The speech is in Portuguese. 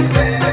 Vem.